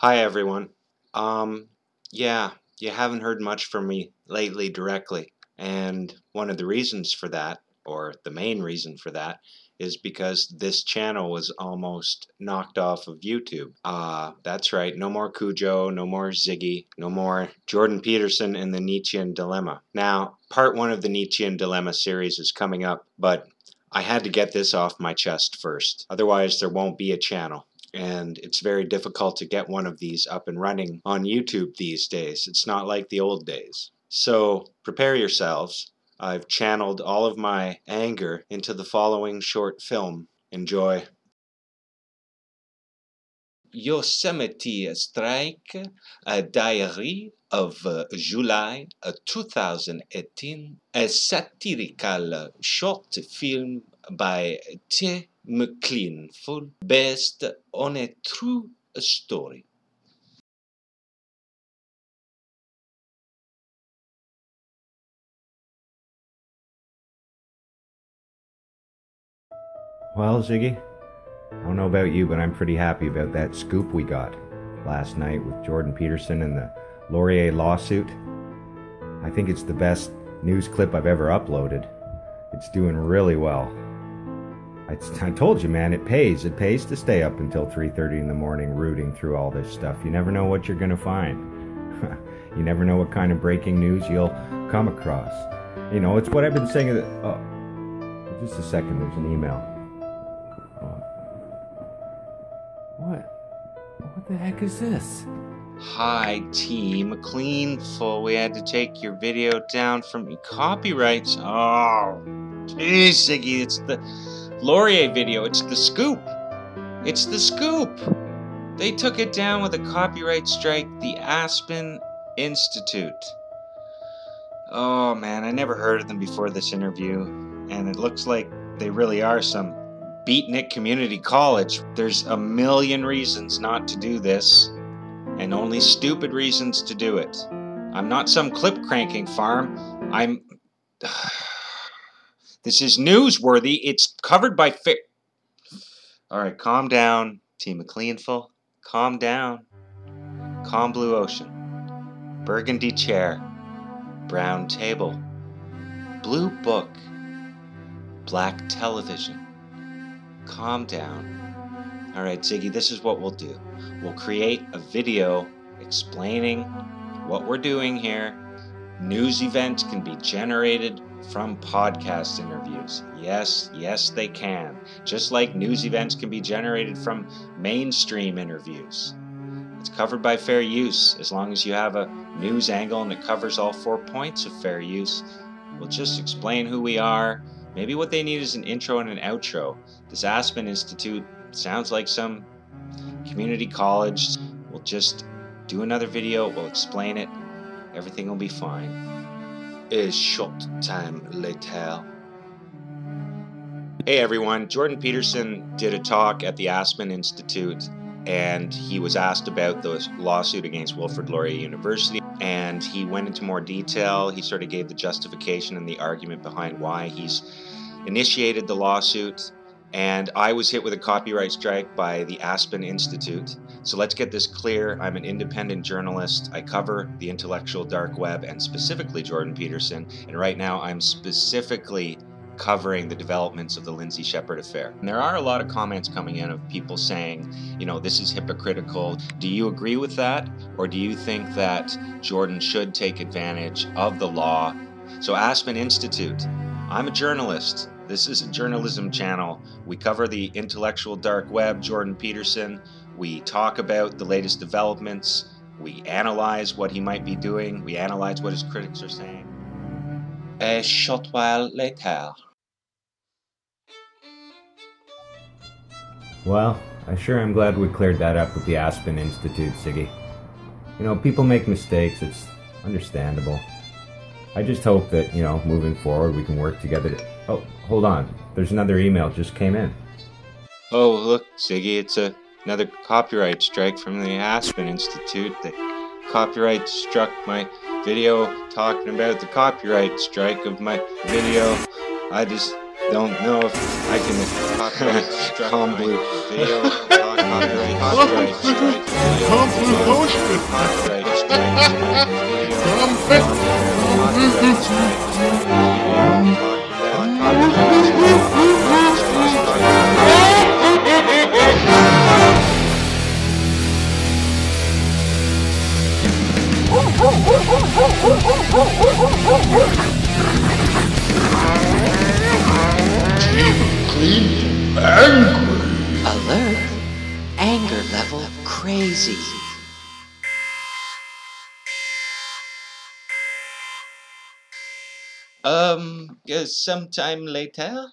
Hi everyone. Um, yeah, you haven't heard much from me lately directly, and one of the reasons for that, or the main reason for that, is because this channel was almost knocked off of YouTube. Uh, that's right, no more Cujo, no more Ziggy, no more Jordan Peterson and the Nietzschean Dilemma. Now, part one of the Nietzschean Dilemma series is coming up, but I had to get this off my chest first. Otherwise, there won't be a channel and it's very difficult to get one of these up and running on YouTube these days. It's not like the old days. So prepare yourselves. I've channeled all of my anger into the following short film. Enjoy. Yosemite Strike, a diary of uh, July uh, 2018, a satirical short film by T. McCleanful based on a true story. Well, Ziggy, I don't know about you, but I'm pretty happy about that scoop we got last night with Jordan Peterson and the Laurier lawsuit. I think it's the best news clip I've ever uploaded. It's doing really well. I, told you, man, it pays. It pays to stay up until 3:30 in the morning rooting through all this stuff. You never know what you're gonna find. you never know what kind of breaking news you'll come across. You know, it's what I've been saying. Uh, oh, just a second. There's an email. Oh. What? What the heck is this? Hi, team. Cleanful. We had to take your video down from copyrights. Oh, jeez, Ziggy. It's the Laurier video. It's the scoop. It's the scoop. They took it down with a copyright strike, the Aspen Institute. Oh man, I never heard of them before this interview, and it looks like they really are some beatnik community college. There's a million reasons not to do this, and only stupid reasons to do it. I'm not some clip cranking farm. I'm. This is newsworthy. It's covered by fi- All right, calm down, Team McLeanful. Calm down. Calm blue ocean. Burgundy chair. Brown table. Blue book. Black television. Calm down. All right, Ziggy, this is what we'll do. We'll create a video explaining what we're doing here. News events can be generated from podcast interviews. Yes, yes, they can. Just like news events can be generated from mainstream interviews. It's covered by fair use as long as you have a news angle and it covers all four points of fair use. We'll just explain who we are. Maybe what they need is an intro and an outro. This Aspen Institute sounds like some community college. We'll just do another video, we'll explain it. Everything will be fine a short time later. Hey everyone, Jordan Peterson did a talk at the Aspen Institute and he was asked about the lawsuit against Wilfrid Laurier University and he went into more detail. He sort of gave the justification and the argument behind why he's initiated the lawsuit and I was hit with a copyright strike by the Aspen Institute. So let's get this clear. I'm an independent journalist. I cover the intellectual dark web and specifically Jordan Peterson. And right now I'm specifically covering the developments of the Lindsay Shepherd affair. And there are a lot of comments coming in of people saying, you know, this is hypocritical. Do you agree with that? Or do you think that Jordan should take advantage of the law? So, Aspen Institute, I'm a journalist. This is a journalism channel. We cover the intellectual dark web, Jordan Peterson. We talk about the latest developments. We analyze what he might be doing. We analyze what his critics are saying. A short while later. Well, I sure am glad we cleared that up with the Aspen Institute, Ziggy. You know, people make mistakes. It's understandable. I just hope that, you know, moving forward we can work together to... Oh, hold on. There's another email just came in. Oh, look, Ziggy, it's a, another copyright strike from the Aspen Institute. The copyright struck my video talking about the copyright strike of my video. I just don't know if I can copyright struck my video Copyright, copyright strike. Copyright strike. Copyright Clean angry. Alert. Anger level crazy. Uh, sometime later?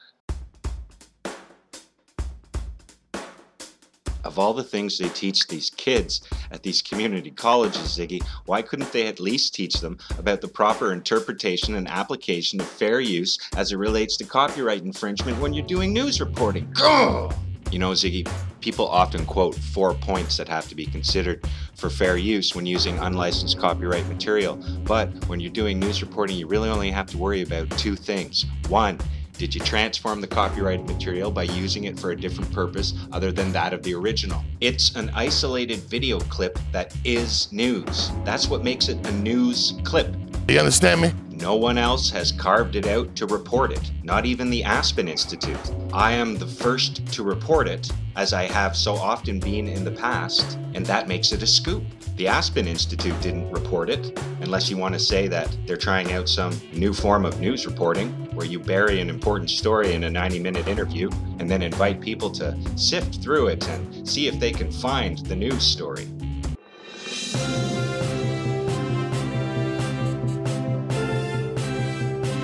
Of all the things they teach these kids at these community colleges, Ziggy, why couldn't they at least teach them about the proper interpretation and application of fair use as it relates to copyright infringement when you're doing news reporting? Gah! You know, Ziggy, people often quote four points that have to be considered for fair use when using unlicensed copyright material. But when you're doing news reporting, you really only have to worry about two things. One, did you transform the copyrighted material by using it for a different purpose other than that of the original? It's an isolated video clip that is news. That's what makes it a news clip. You understand me? No one else has carved it out to report it, not even the Aspen Institute. I am the first to report it, as I have so often been in the past, and that makes it a scoop. The Aspen Institute didn't report it, unless you want to say that they're trying out some new form of news reporting, where you bury an important story in a 90 minute interview and then invite people to sift through it and see if they can find the news story.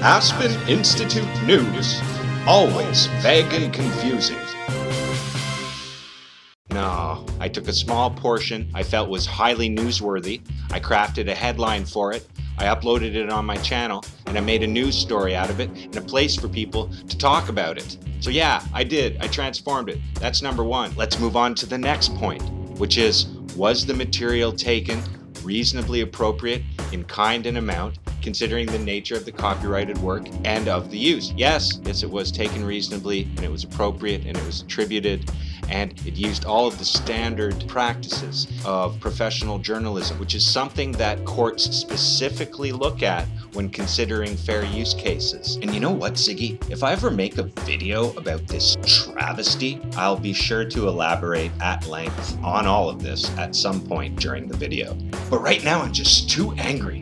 Aspen Institute News. Always vague and confusing. No, I took a small portion I felt was highly newsworthy. I crafted a headline for it. I uploaded it on my channel and I made a news story out of it and a place for people to talk about it. So, yeah, I did. I transformed it. That's number one. Let's move on to the next point, which is was the material taken reasonably appropriate in kind and amount, considering the nature of the copyrighted work and of the use. Yes, yes, it was taken reasonably and it was appropriate and it was attributed and it used all of the standard practices of professional journalism, which is something that courts specifically look at when considering fair use cases. And you know what, Ziggy? If I ever make a video about this travesty, I'll be sure to elaborate at length on all of this at some point during the video. But right now, I'm just too angry.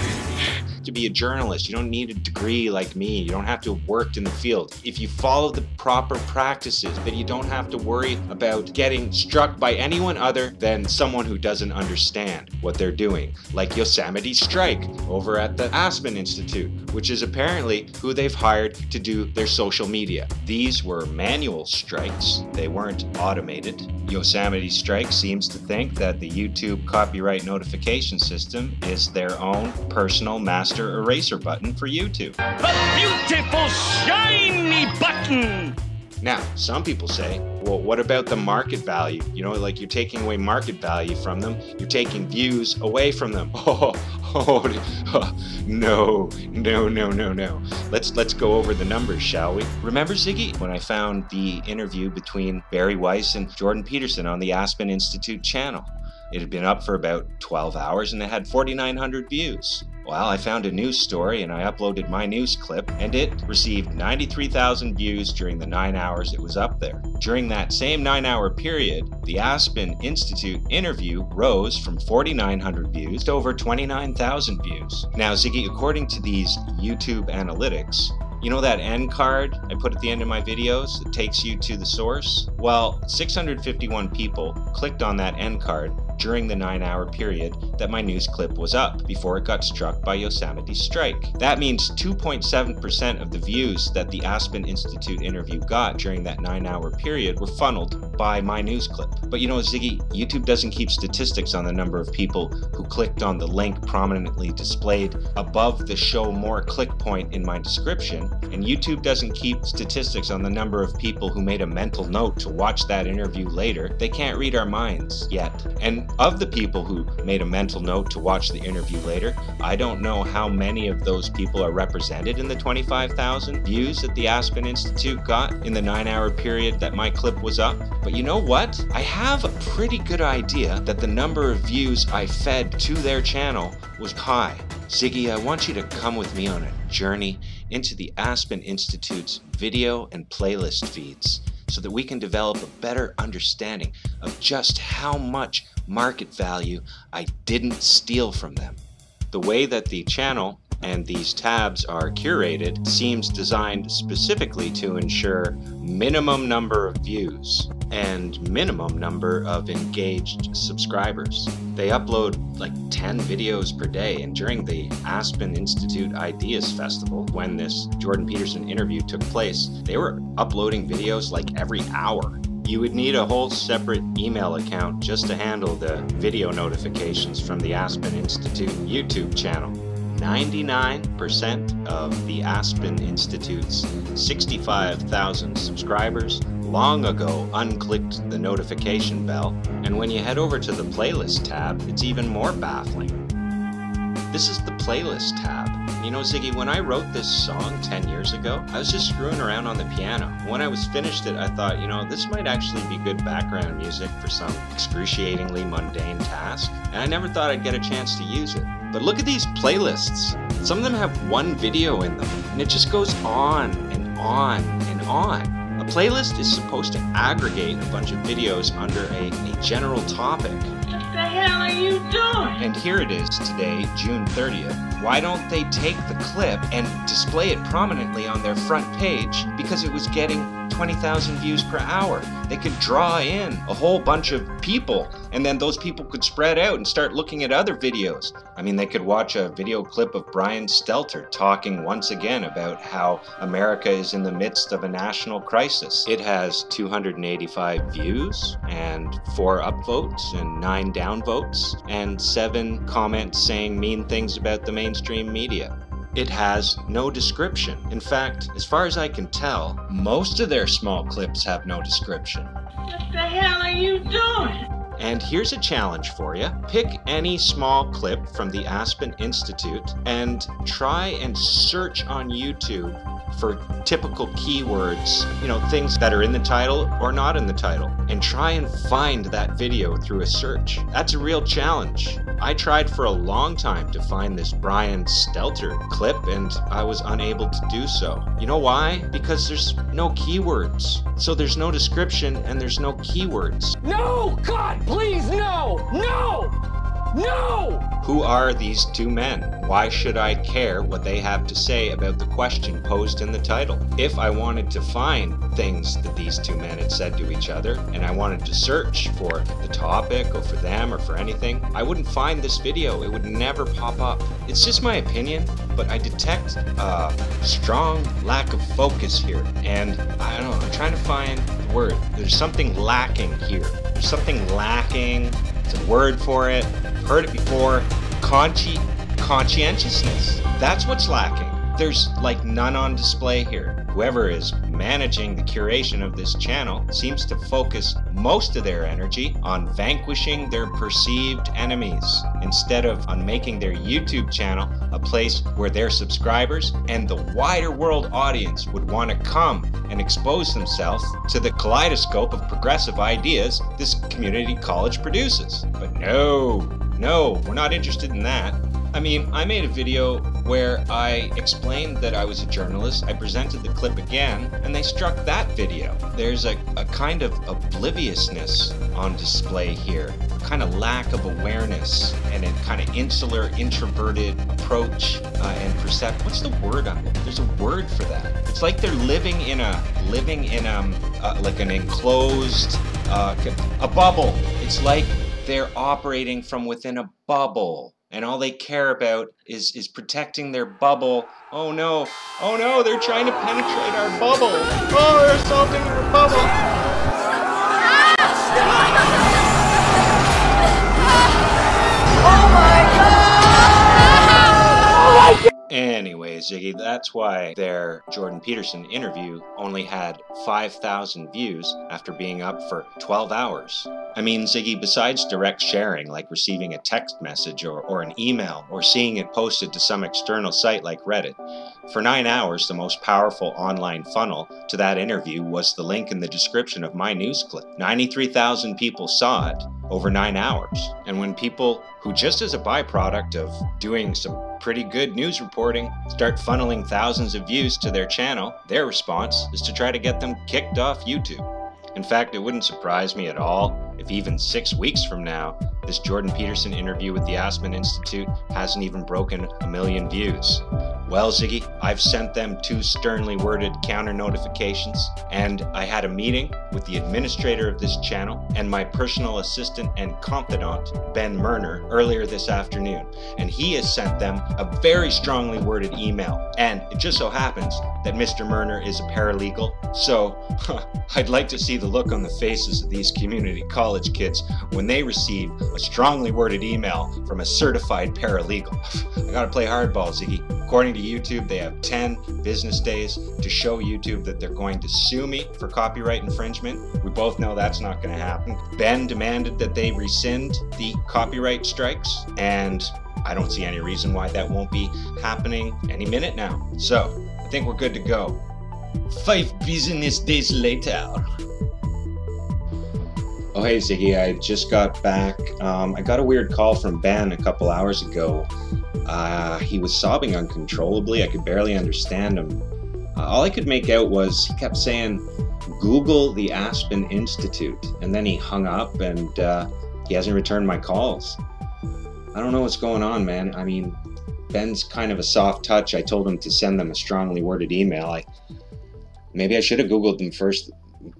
To be a journalist, you don't need a degree like me. You don't have to have worked in the field. If you follow the proper practices, then you don't have to worry about getting struck by anyone other than someone who doesn't understand what they're doing, like Yosemite Strike over at the Aspen Institute, which is apparently who they've hired to do their social media. These were manual strikes, they weren't automated. Yosemite Strike seems to think that the YouTube copyright notification system is their own personal master eraser button for YouTube. A beautiful shiny button! Now, some people say, well, what about the market value? You know, like you're taking away market value from them, you're taking views away from them. Oh, oh, oh, no, no, no, no, no. Let's let's go over the numbers, shall we? Remember, Ziggy, when I found the interview between Bari Weiss and Jordan Peterson on the Aspen Institute channel? It had been up for about 12 hours and it had 4,900 views. Well, I found a news story and I uploaded my news clip, and it received 93,000 views during the nine hours it was up there. During that same nine hour period, the Aspen Institute interview rose from 4,900 views to over 29,000 views. Now, Ziggy, according to these YouTube analytics, you know that end card I put at the end of my videos that takes you to the source? Well, 651 people clicked on that end card during the nine hour period that my news clip was up before it got struck by Yosemite Strike. That means 2.7% of the views that the Aspen Institute interview got during that nine hour period were funneled by my news clip. But you know, Ziggy, YouTube doesn't keep statistics on the number of people who clicked on the link prominently displayed above the show more click point in my description, and YouTube doesn't keep statistics on the number of people who made a mental note to watch that interview later. They can't read our minds yet. And Of the people who made a mental note to watch the interview later, I don't know how many of those people are represented in the 25,000 views that the Aspen Institute got in the nine hour period that my clip was up. But you know what? I have a pretty good idea that the number of views I fed to their channel was high. Ziggy, I want you to come with me on a journey into the Aspen Institute's video and playlist feeds so that we can develop a better understanding of just how much market value I didn't steal from them. The way that the channel and these tabs are curated seems designed specifically to ensure minimum number of views and minimum number of engaged subscribers. They upload like 10 videos per day and during the Aspen Institute Ideas Festival when this Jordan Peterson interview took place, they were uploading videos like every hour you would need a whole separate email account just to handle the video notifications from the Aspen Institute YouTube channel. 99% of the Aspen Institute's 65,000 subscribers long ago unclicked the notification bell, and when you head over to the playlist tab, it's even more baffling. This is the playlist tab. You know, Ziggy, when I wrote this song 10 years ago, I was just screwing around on the piano. When I was finished it, I thought, you know, this might actually be good background music for some excruciatingly mundane task, and I never thought I'd get a chance to use it. But look at these playlists. Some of them have one video in them, and it just goes on and on and on. A playlist is supposed to aggregate a bunch of videos under a, a general topic. What the hell are you doing? And here it is today, June 30th. Why don't they take the clip and display it prominently on their front page? Because it was getting 20,000 views per hour. They could draw in a whole bunch of people, and then those people could spread out and start looking at other videos. I mean, they could watch a video clip of Brian Stelter talking once again about how America is in the midst of a national crisis. It has 285 views, and four upvotes, and nine downvotes, and seven comments saying mean things about the mainstream media. It has no description. In fact, as far as I can tell, most of their small clips have no description. What the hell are you doing? And here's a challenge for you. Pick any small clip from the Aspen Institute and try and search on YouTube for typical keywords, you know, things that are in the title or not in the title, and try and find that video through a search. That's a real challenge. I tried for a long time to find this Brian Stelter clip and I was unable to do so. You know why? Because there's no keywords. So there's no description and there's no keywords. No! God, please, no! No! No! Who are these two men? Why should I care what they have to say about the question posed in the title? If I wanted to find things that these two men had said to each other, and I wanted to search for the topic or for them or for anything, I wouldn't find this video. It would never pop up. It's just my opinion, but I detect a strong lack of focus here. And I don't know, I'm trying to find the word. There's something lacking here. There's something lacking. It's a word for it. Heard it before. Consci- conscientiousness. That's what's lacking. There's like none on display here. Whoever is managing the curation of this channel seems to focus most of their energy on vanquishing their perceived enemies instead of on making their YouTube channel a place where their subscribers and the wider world audience would want to come and expose themselves to the kaleidoscope of progressive ideas this community college produces. But no, no, we're not interested in that. I mean, I made a video where I explained that I was a journalist. I presented the clip again, and they struck that video. There's a, a kind of obliviousness on display here, a kind of lack of awareness, and a kind of insular, introverted approach uh, and percept. What's the word I'm looking? There's a word for that. It's like they're living in a living in um uh, like an enclosed uh, a bubble. It's like they're operating from within a bubble and all they care about is is protecting their bubble. Oh no! Oh no! They're trying to penetrate our bubble! Oh, they're assaulting our bubble! Anyways, Ziggy. That's why their Jordan Peterson interview only had 5,000 views after being up for 12 hours. I mean, Ziggy, besides direct sharing, like receiving a text message or, or an email, or seeing it posted to some external site like Reddit, for nine hours, the most powerful online funnel to that interview was the link in the description of my news clip. 93,000 people saw it over nine hours. And when people who, just as a byproduct of doing some pretty good news reporting, start funneling thousands of views to their channel, their response is to try to get them kicked off YouTube. In fact, it wouldn't surprise me at all if even six weeks from now, this Jordan Peterson interview with the Aspen Institute hasn't even broken a million views. Well, Ziggy, I've sent them two sternly worded counter notifications, and I had a meeting with the administrator of this channel and my personal assistant and confidant, Ben Merner, earlier this afternoon. And he has sent them a very strongly worded email. And it just so happens that Mr. Merner is a paralegal, so I'd like to see the look on the faces of these community college kids when they receive a strongly worded email from a certified paralegal. I gotta play hardball, Ziggy. According to YouTube, they have 10 business days to show YouTube that they're going to sue me for copyright infringement. We both know that's not going to happen. Ben demanded that they rescind the copyright strikes, and I don't see any reason why that won't be happening any minute now. So, I think we're good to go. Five business days later. Oh, hey, Ziggy, I just got back. Um, I got a weird call from Ben a couple hours ago. Uh, he was sobbing uncontrollably. I could barely understand him. Uh, all I could make out was he kept saying, Google the Aspen Institute. And then he hung up and uh, he hasn't returned my calls. I don't know what's going on, man. I mean, Ben's kind of a soft touch. I told him to send them a strongly worded email. I maybe I should have Googled them first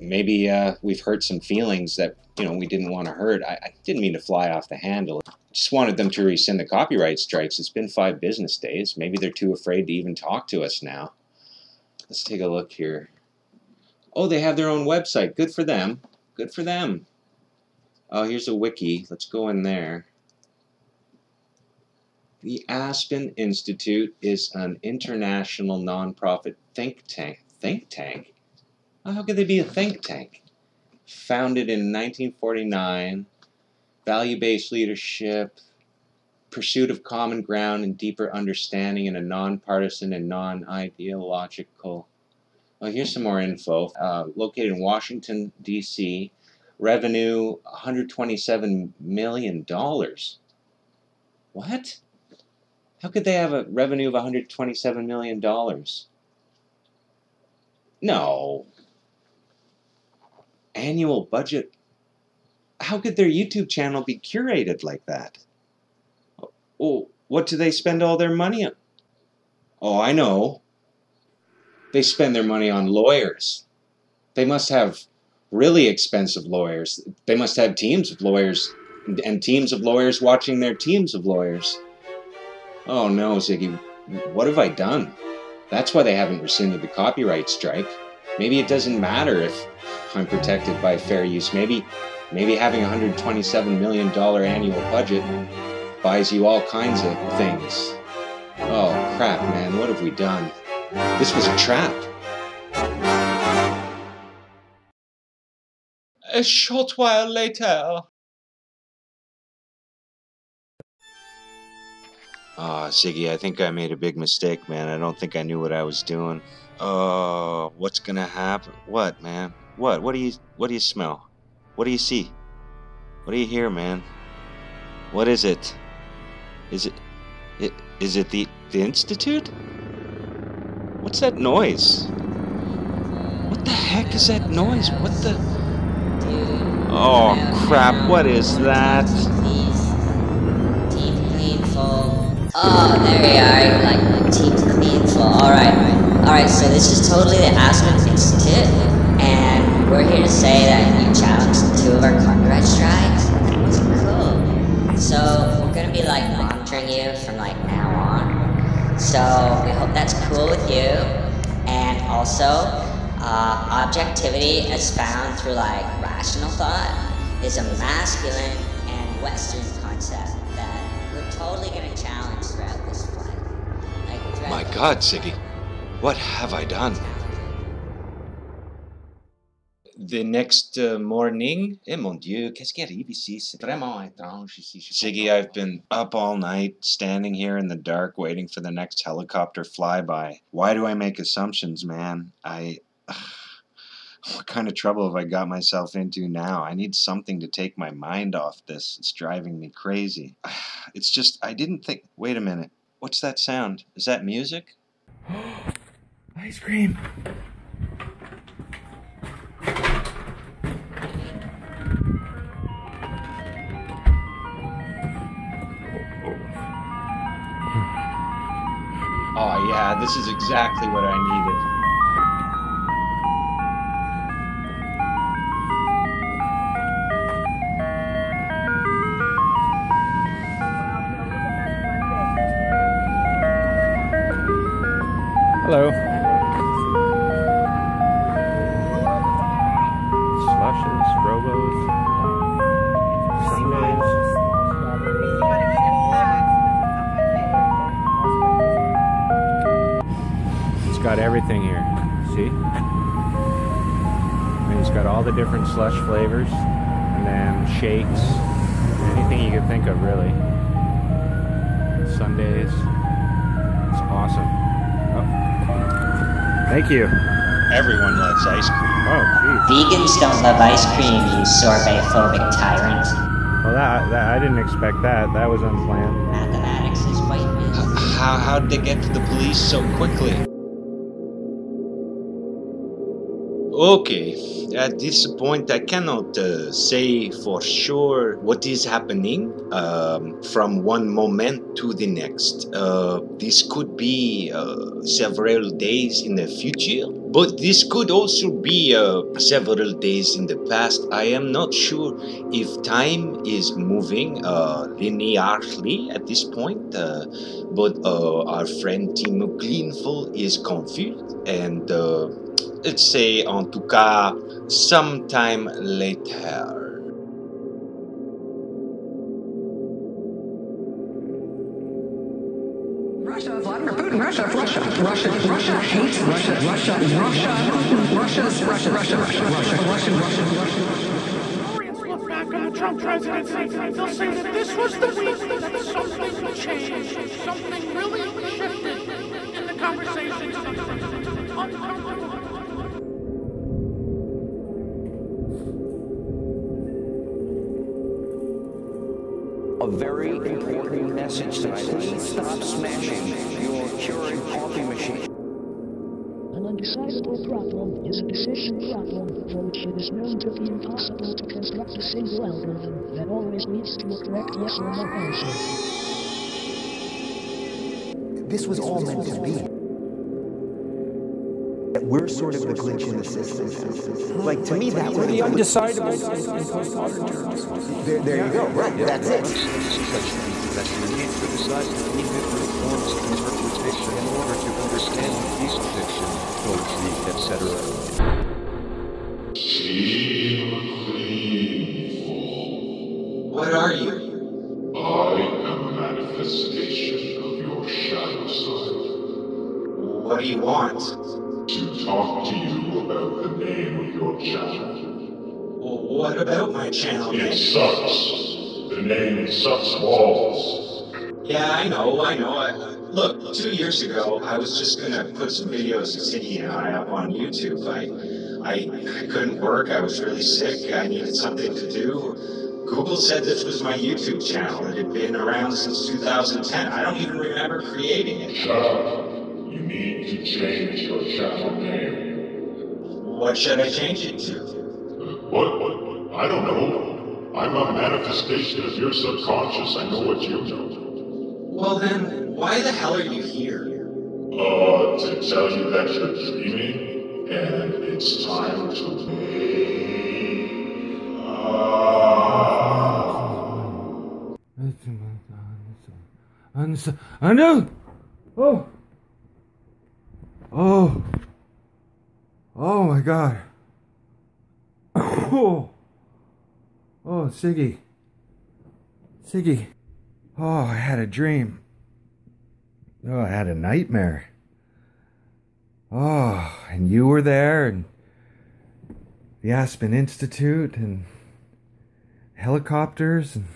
maybe uh, we've hurt some feelings that you know we didn't want to hurt. I, I, didn't mean to fly off the handle. Just wanted them to rescind the copyright strikes. It's been five business days. Maybe they're too afraid to even talk to us now. Let's take a look here. Oh, they have their own website. Good for them. Good for them. Oh, here's a wiki. Let's go in there. The Aspen Institute is an international nonprofit think tank. Think tank? How could they be a think tank? Founded in 1949, value-based leadership, pursuit of common ground and deeper understanding in a nonpartisan and non-ideological. Well, here's some more info. Uh, located in Washington, D.C., revenue $127 million. What? How could they have a revenue of $127 million? No, annual budget. How could their YouTube channel be curated like that? What do they spend all their money on? Oh, I know. They spend their money on lawyers. They must have really expensive lawyers. They must have teams of lawyers and teams of lawyers watching their teams of lawyers. Oh no, Ziggy, what have I done? That's why they haven't rescinded the copyright strike. Maybe it doesn't matter if I'm protected by fair use. Maybe, maybe having a $127 million annual budget buys you all kinds of things. Oh crap, man, what have we done? This was a trap. A short while later. Oh, Ziggy, I think I made a big mistake, man. I don't think I knew what I was doing. Oh, what's gonna happen? What, man? What? What do you what do you smell? What do you see? What do you hear, man? What is it? Is it it is it the the institute? What's that noise? What the heck is that noise? What the Oh crap, what is that? Oh, there you are, like teeth cleanful. Alright. Alright, so this is totally the Aspen Institute, and we're here to say that you challenged two of our copyright strikes. Cool. So, we're gonna be like monitoring you from like now on. So, we hope that's cool with you. And also, uh, objectivity as found through like rational thought is a masculine and Western concept that we're totally gonna challenge My God, Ziggy, what have I done? The next uh, morning, eh mon Dieu, qu'est-ce qui arrive ici? C'est vraiment étrange ici. Ziggy, I've been up all night, standing here in the dark, waiting for the next helicopter flyby. Why do I make assumptions, man? I. what kind of trouble have I got myself into now? I need something to take my mind off this. It's driving me crazy. It's just, I didn't think. Wait a minute. What's that sound? Is that music? Ice cream. Oh, yeah, this is exactly what I needed. Slush flavors, and then shakes, anything you could think of, really. Sundaes. It's awesome. Oh. Thank you. Everyone loves ice cream. Oh, jeez. Vegans don't love ice cream, you sorbet-phobic tyrant. Well, that, that I didn't expect that. That was unplanned. Mathematics is white myth. How, how'd they get to the police so quickly? Okay, at this point, I cannot uh, say for sure what is happening um, from one moment to the next. Uh, this could be uh, several days in the future, but this could also be uh, several days in the past. I am not sure if time is moving uh, linearly at this point, uh, but our friend Timo Cleanful is confused and let's say en tout cas sometime later. Russia, Vladimir Putin, Russia, Russia, Russia, Russia hates Russia, Russia, Russia, Russia's Russia, Russia, Russia, Russia, Russia, Russia, Russia. Look back on the Trump presidency. They'll say that this was the week that something changed, something really shifted in the conversation. Very important message tonight. Please stop smashing your Keurig coffee machine. An undecidable problem is a decision problem for which it is known to be impossible to construct a single algorithm that always leads to a correct yes or no answer. This was all meant to be. That we're sort of the glitch in the system. Like to me, that was The undecidable in postmodern terms. There, there you go. Right. That's it. that you need to decide between different forms of interpretation in order to understand piece fiction, poetry, etc. What are you? Channel. Well, what about my channel? It sucks. The name sucks balls. Yeah, I know, I know. I, look, two years ago, I was just gonna put some videos of Ziggy and I up on YouTube. I, I, I couldn't work. I was really sick. I needed something to do. Google said this was my YouTube channel. It had been around since 2010. I don't even remember creating it. Shut up. You need to change your channel name. What should I change it to? What? what? I don't know. I'm a manifestation of your subconscious. I know what you know. Well, then, why the hell are you here? Uh, to tell you that you're dreaming, and it's time to wake I know. Oh. Oh. Oh my God. Oh. Oh, Ziggy. Ziggy. Oh, I had a dream. Oh, I had a nightmare. Oh, and you were there, and the Aspen Institute, and helicopters, and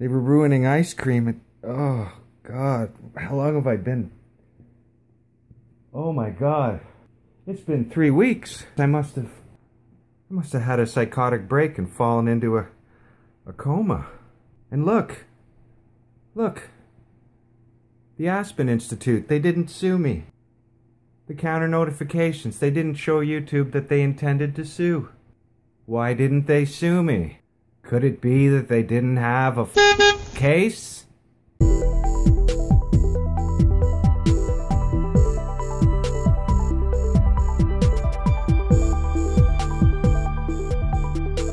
they were ruining ice cream. And oh God, how long have I been? Oh my God, it's been three weeks. I must have, I must have had a psychotic break and fallen into a, a coma. And look, look, the Aspen Institute, they didn't sue me. The counter notifications, they didn't show YouTube that they intended to sue. Why didn't they sue me? Could it be that they didn't have a f- case?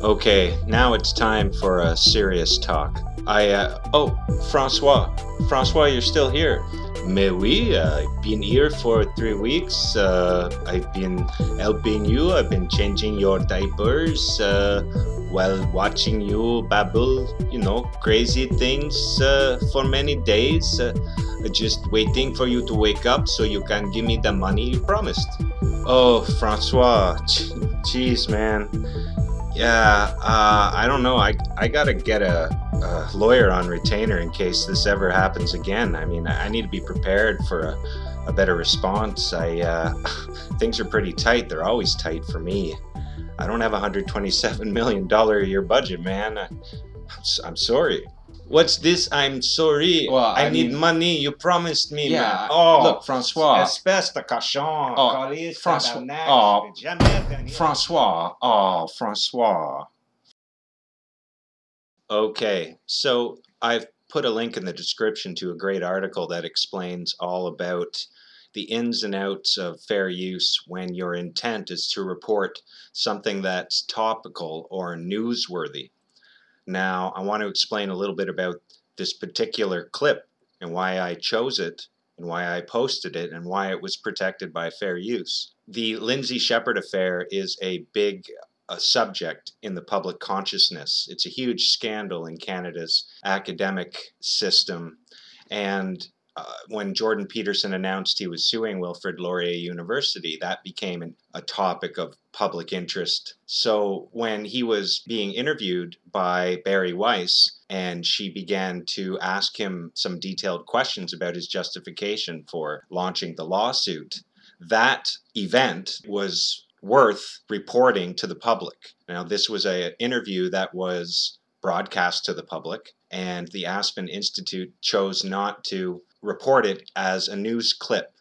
Okay, now it's time for a serious talk. I, uh, oh, Francois. Francois, you're still here. Mais oui, I've been here for three weeks. Uh, I've been helping you. I've been changing your diapers uh, while watching you babble, you know, crazy things uh, for many days. Uh, just waiting for you to wake up so you can give me the money you promised. Oh, Francois. Jeez, man. Yeah, uh, I don't know. I, I gotta get a, a, lawyer on retainer in case this ever happens again. I mean, I need to be prepared for a, a better response. I uh, things are pretty tight. They're always tight for me. I don't have a hundred twenty-seven million dollar a year budget, man. I'm sorry. What's this? I'm sorry. Well, I, I need mean- money. You promised me. Yeah, man. Oh, look, Francois. Espèce de cochon. Oh, Francois. Oh, je vais jamais venir. Francois. Oh, Francois. Okay, so I've put a link in the description to a great article that explains all about the ins and outs of fair use when your intent is to report something that's topical or newsworthy. Now, I want to explain a little bit about this particular clip and why I chose it and why I posted it and why it was protected by fair use. The Lindsay Shepherd affair is a big uh, subject in the public consciousness. It's a huge scandal in Canada's academic system. And uh, when Jordan Peterson announced he was suing Wilfrid Laurier University, that became an, a topic of public interest. So when he was being interviewed by Bari Weiss, and she began to ask him some detailed questions about his justification for launching the lawsuit, that event was worth reporting to the public. Now, this was an interview that was broadcast to the public, and the Aspen Institute chose not to report it as a news clip.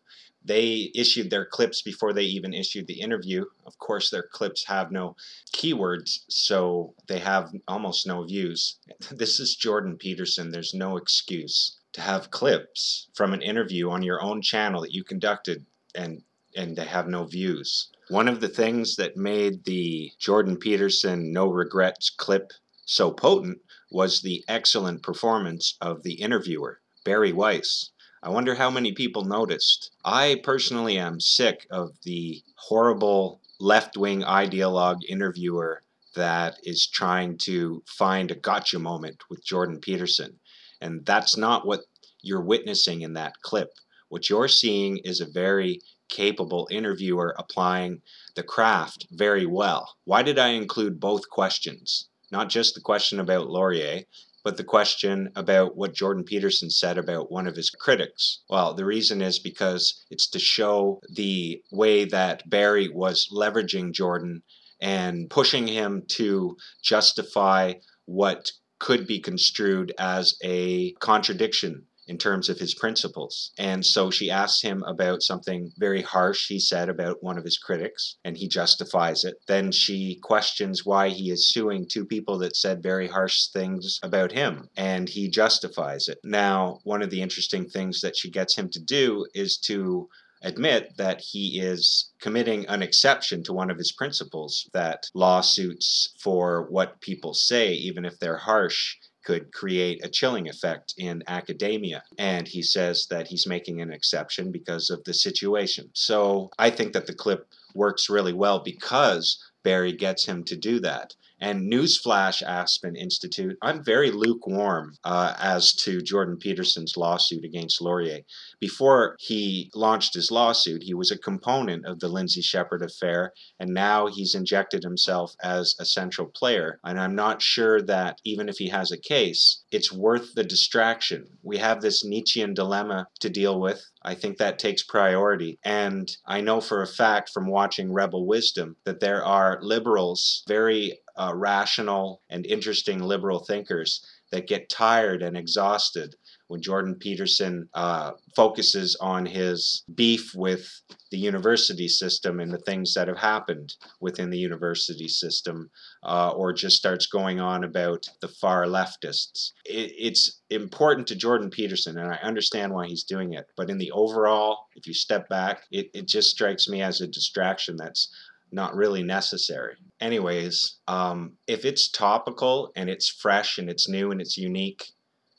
They issued their clips before they even issued the interview. Of course, their clips have no keywords, so they have almost no views. This is Jordan Peterson. There's no excuse to have clips from an interview on your own channel that you conducted and and they have no views. One of the things that made the Jordan Peterson no regrets clip so potent was the excellent performance of the interviewer, Bari Weiss. I wonder how many people noticed. I personally am sick of the horrible left wing ideologue interviewer that is trying to find a gotcha moment with Jordan Peterson. And that's not what you're witnessing in that clip. What you're seeing is a very capable interviewer applying the craft very well. Why did I include both questions? Not just the question about Laurier, but the question about what Jordan Peterson said about one of his critics. Well, the reason is because it's to show the way that Bari was leveraging Jordan and pushing him to justify what could be construed as a contradiction in terms of his principles. And so she asks him about something very harsh he said about one of his critics, and he justifies it. Then she questions why he is suing two people that said very harsh things about him, and he justifies it. Now, one of the interesting things that she gets him to do is to admit that he is committing an exception to one of his principles that lawsuits for what people say, even if they're harsh, could create a chilling effect in academia. And he says that he's making an exception because of the situation. So I think that the clip works really well because Bari gets him to do that. And newsflash, Aspen Institute, I'm very lukewarm uh, as to Jordan Peterson's lawsuit against Laurier. Before he launched his lawsuit, he was a component of the Lindsay Shepherd affair, and now he's injected himself as a central player. And I'm not sure that even if he has a case, it's worth the distraction. We have this Nietzschean dilemma to deal with. I think that takes priority. And I know for a fact from watching Rebel Wisdom that there are liberals, very uh, rational and interesting liberal thinkers, that get tired and exhausted when Jordan Peterson uh, focuses on his beef with the university system and the things that have happened within the university system, uh, or just starts going on about the far leftists. It, it's important to Jordan Peterson, and I understand why he's doing it. But in the overall, if you step back, it, it just strikes me as a distraction that's not really necessary. Anyways, um, if it's topical and it's fresh and it's new and it's unique,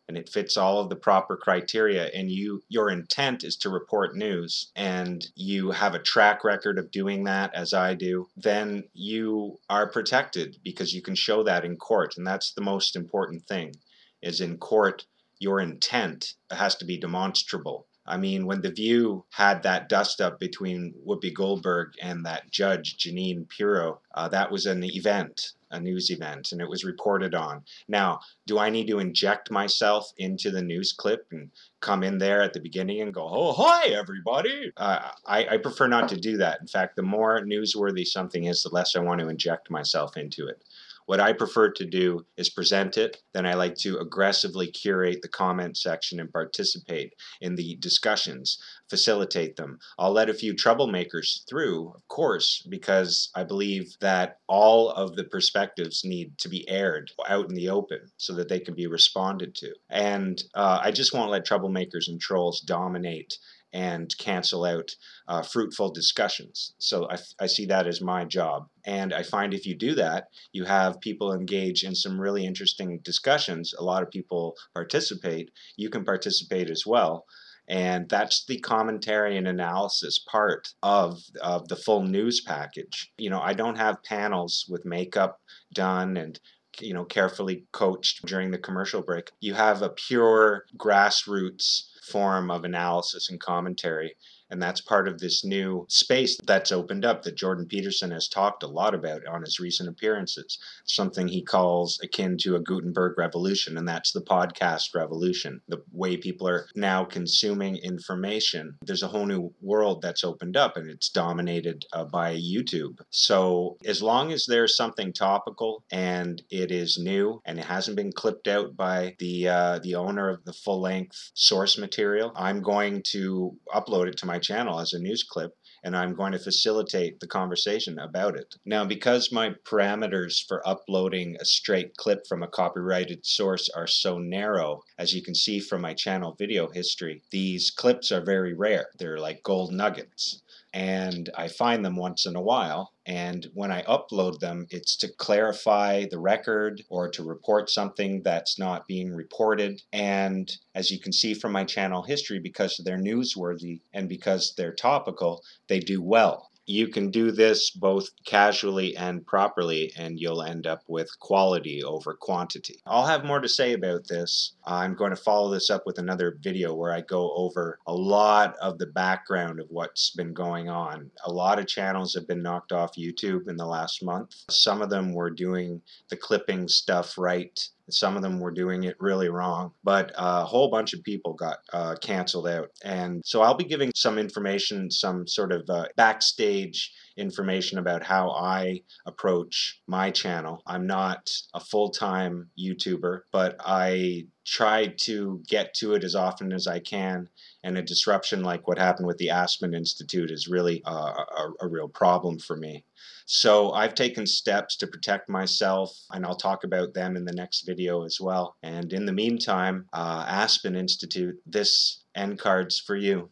and it fits all of the proper criteria and you your intent is to report news and you have a track record of doing that as I do then you are protected because you can show that in court. And that's the most important thing is in court your intent has to be demonstrable I mean, when The View had that dust up between Whoopi Goldberg and that judge, Jeanine Pirro, uh, that was an event, a news event, and it was reported on. Now, do I need to inject myself into the news clip and come in there at the beginning and go, oh, hi, everybody? Uh, I, I prefer not to do that. In fact, the more newsworthy something is, the less I want to inject myself into it. What I prefer to do is present it, then I like to aggressively curate the comment section and participate in the discussions, facilitate them. I'll let a few troublemakers through, of course, because I believe that all of the perspectives need to be aired out in the open so that they can be responded to. And uh, I just won't let troublemakers and trolls dominate and cancel out uh, fruitful discussions. So I, I see that as my job. And I find if you do that, you have people engage in some really interesting discussions. A lot of people participate. You can participate as well. And that's the commentary and analysis part of, of the full news package. You know, I don't have panels with makeup done and you know carefully coached during the commercial break you have a pure grassroots form of analysis and commentary and that's part of this new space that's opened up that Jordan Peterson has talked a lot about on his recent appearances. Something he calls akin to a Gutenberg revolution, and that's the podcast revolution. The way people are now consuming information. There's a whole new world that's opened up, and it's dominated uh, by YouTube. So, as long as there's something topical and it is new and it hasn't been clipped out by the uh, the owner of the full length source material, I'm going to upload it to my channel as a news clip and I'm going to facilitate the conversation about it. Now, because my parameters for uploading a straight clip from a copyrighted source are so narrow, as you can see from my channel video history, these clips are very rare. They're like gold nuggets and I find them once in a while. And when I upload them, it's to clarify the record or to report something that's not being reported. And as you can see from my channel history, because they're newsworthy and because they're topical, they do well you can do this both casually and properly and you'll end up with quality over quantity. I'll have more to say about this. I'm going to follow this up with another video where I go over a lot of the background of what's been going on. A lot of channels have been knocked off YouTube in the last month. Some of them were doing the clipping stuff right some of them were doing it really wrong, but a whole bunch of people got uh, canceled out. And so I'll be giving some information, some sort of uh, backstage information about how I approach my channel. I'm not a full time YouTuber, but I try to get to it as often as I can. And a disruption like what happened with the Aspen Institute is really uh, a, a real problem for me. So I've taken steps to protect myself, and I'll talk about them in the next video as well. And in the meantime, uh, Aspen Institute, this end card's for you.